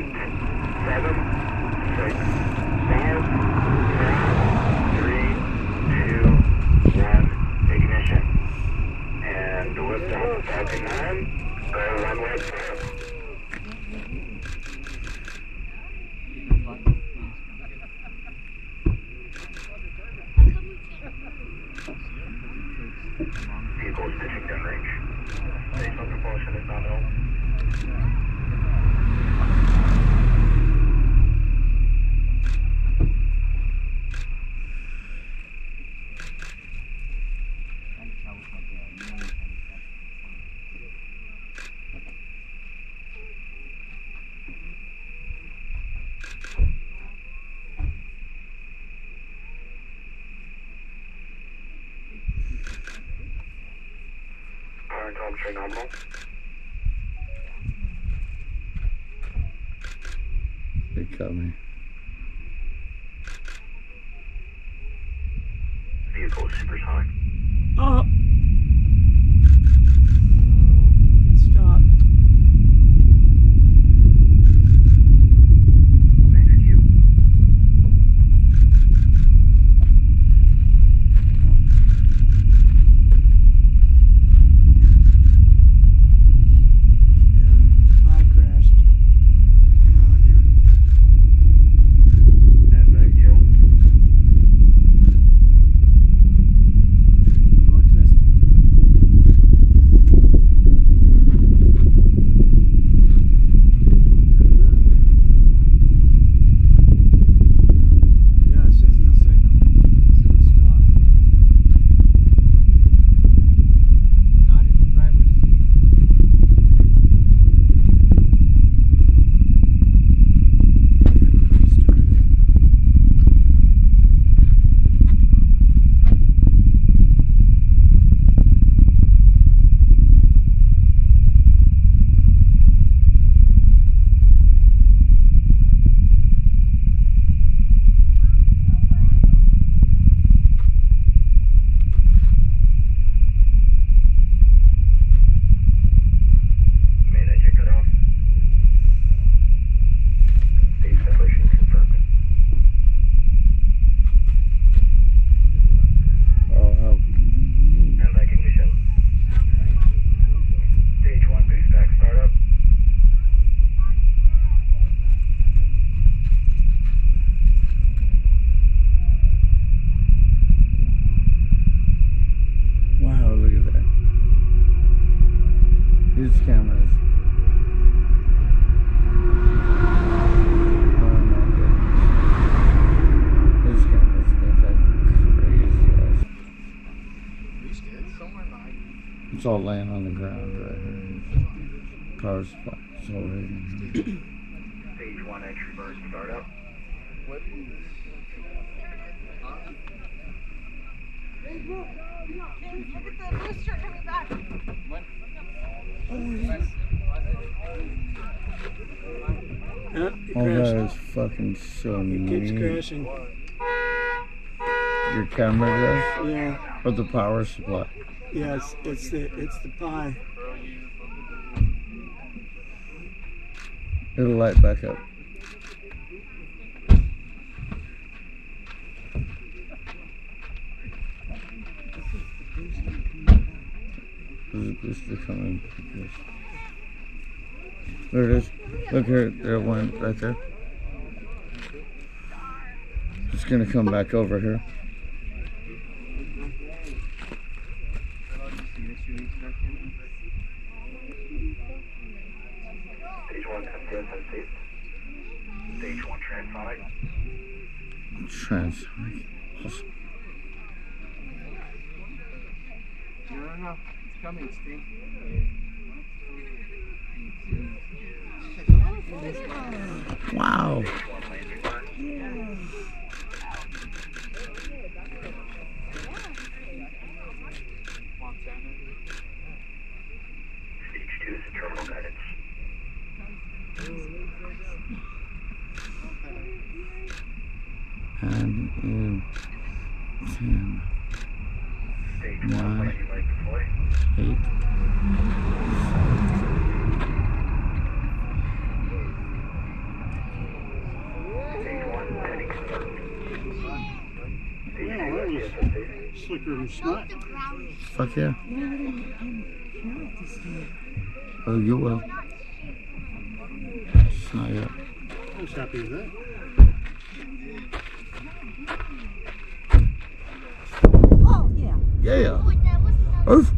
eight, seven, six, five, four, three, two, one, ignition. And liftoff Falcon 9, go runway clear. Vehicle is pitching downrange. Base on propulsion is nominal. Current telemetry nominal. They cut me. Vehicle is supersonic. Oh. Uh, Oh crazy ass. It's all laying on the ground right here. Power supply. It's all right in here. Stage one entry burn startup. Look at the booster coming back. Yeah, Oh, that is fucking so It keeps neat. crashing. Your camera does? Yeah, Or the power supply? yeah, it's, it's the it's the pie. It'll light back up. A booster coming. There it is. Look here, there one right there. It's gonna come back over here. Stage one FTS unsafe. Stage one transonic. Trans. No, no, no. Coming, Steve. Wow. Guidance. And uh, Stage eight. Yeah, that was slicker than. Fuck yeah. Oh, you will. It's not yet. I happy with that. Yeah. Yeah. Wait, that wasn't that. Oof.